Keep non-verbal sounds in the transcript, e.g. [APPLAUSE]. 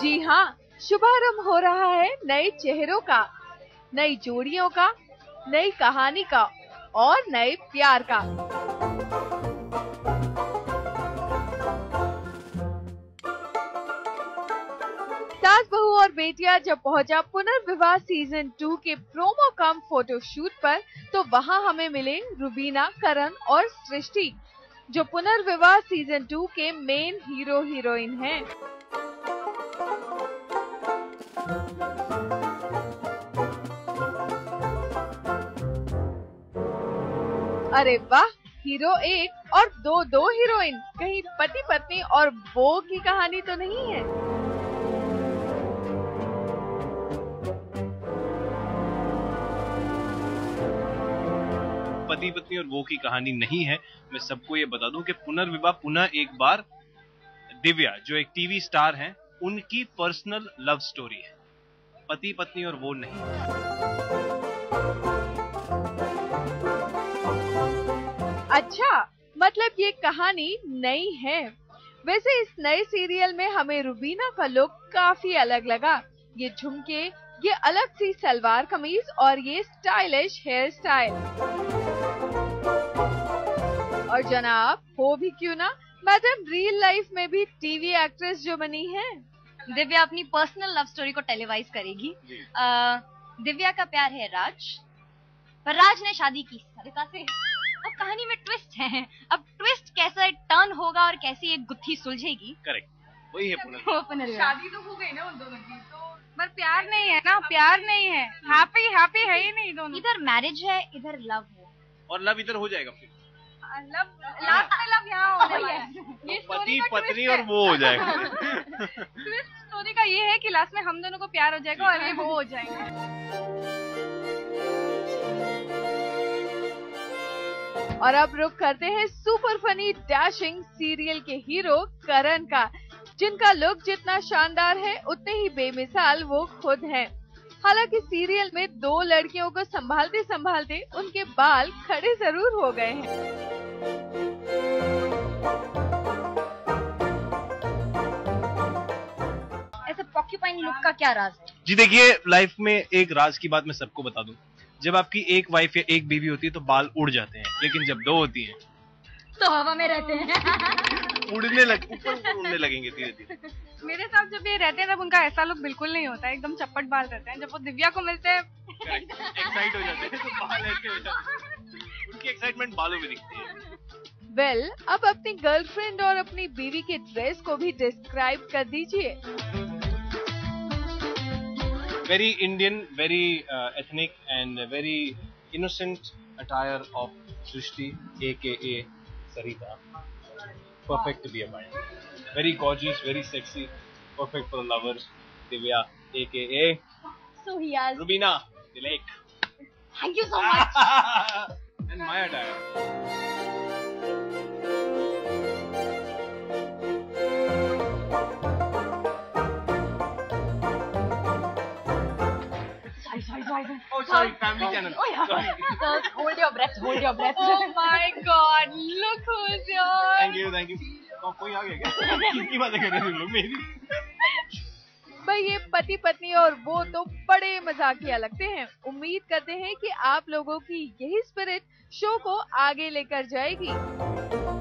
जी हाँ शुभारंभ हो रहा है नए चेहरों का, नई जोड़ियों का, नई कहानी का और नए प्यार का। और बेटिया जब पहुँचा पुनर्विवाह सीज़न टू के प्रोमो कम फ़ोटो शूट पर तो वहाँ हमें मिले रुबीना, करण और सृष्टि, जो पुनर्विवाह सीज़न टू के मेन हीरो हीरोइन हैं। अरे वाह हीरो एक और दो दो हीरोइन कहीं पति पत्नी और वो की कहानी तो नहीं है पति पत्नी और वो की कहानी नहीं है। मैं सबको ये बता दूँ कि पुनर्विवाह, पुनः एक बार दिव्या, जो एक टीवी स्टार हैं, उनकी पर्सनल लव स्टोरी है। पति पत्नी और वो नहीं। अच्छा मतलब ये कहानी नई है। वैसे इस नए सीरियल में हमें रुबीना का लुक काफ़ी अलग लगा। ये झुमके ये अलग सी सलवार कमीज और ये स्टाइलिश हेयर स्टाइल और जनाब हो भी क्यों ना? मैडम रियल लाइफ में भी टीवी एक्ट्रेस जो बनी है। दिव्या अपनी पर्सनल लव स्टोरी को टेलीवाइज करेगी। आ, दिव्या का प्यार है राज पर राज ने शादी की। सरिता से। अब कहानी में ट्विस्ट है। अब ट्विस्ट कैसा टर्न होगा और कैसी एक गुत्थी सुलझेगी? करेक्ट वही है पुनर्विवाह शादी तो हो गई ना उन दोनों की तो पर प्यार नहीं है ना प्यार नहीं है। हैप्पी हैप्पी है ही नहीं दोनों। इधर मैरिज है इधर लव है। और लव इधर हो जाएगा फिर। लव लास्ट में लव यहाँ है। [LAUGHS] तो story पति का पत्नी और वो हो जाएगा। [LAUGHS] स्टोरी का ये है कि लास्ट में हम दोनों को प्यार हो जाएगा और ये वो हो जाएँगे। और अब रुक करते हैं सुपर फनी डैशिंग सीरियल के हीरो करण का। जिनका लुक जितना शानदार है उतने ही बेमिसाल वो खुद हैं। हालाँकि सीरियल में दो लड़कियों को संभालते संभालते उनके बाल खड़े ज़रूर हो गए हैं। ऐसे पॉक्यूपाइन लुक का क्या राज है? जी देखिए लाइफ में एक राज की बात मैं सबको बता दूँ। जब आपकी एक वाइफ या एक बीवी होती है तो बाल उड़ जाते हैं लेकिन जब दो होती हैं तो हवा में रहते हैं। [LAUGHS] उड़ने लग ऊपर ऊपर उड़ने लगेंगे धीरे धीरे। मेरे साथ जब ये रहते हैं तब उनका ऐसा लुक बिल्कुल नहीं होता है एकदम चप्पट बाल रहते हैं। जब वो दिव्या को मिलते हैं एक्साइट हो जाते हैं। तो बाल ऐसे हो जाते हैं। उनकी एक्साइटमेंट बालों में दिखती है। वेल well, अब अपनी गर्लफ्रेंड और अपनी बीवी के ड्रेस को भी डिस्क्राइब कर दीजिए। Very Indian very ethnic and very innocent attire of Srishti A K A Sarita. Perfect to be a wife. Very gorgeous, very sexy, perfect for the lovers. Divya, aka So he has. Rubina, the lake. Thank you so much. [LAUGHS] and my attire. sorry, sorry, sorry. sorry. Oh, sorry, family channel. Oh yeah. Sorry. So, [LAUGHS] hold your breath. Hold your breath. Oh my God! Look who's here. मेरी? [LAUGHS] भाई, ये पति पत्नी और वो तो बड़े मजाकिया लगते हैं। उम्मीद करते हैं कि आप लोगों की यही स्पिरिट शो को आगे लेकर जाएगी।